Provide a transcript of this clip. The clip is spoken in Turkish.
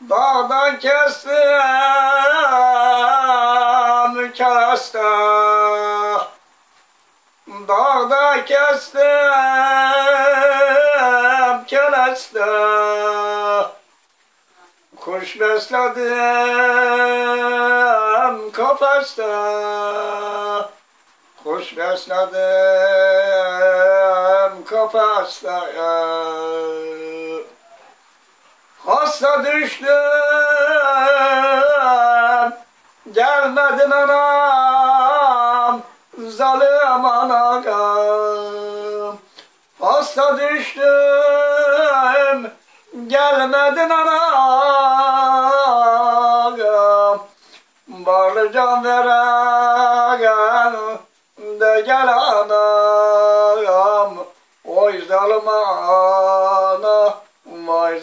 Dağdan kestim keste Dağda kestim keleste Kuş besledim kafeste. Kuş besledim kafeste Hasta düştüm. Gelmedin anam Zalim anam Hasta düştüm Gelmedin anam Bağlı can veren De gel anam Oy zalim ana Vay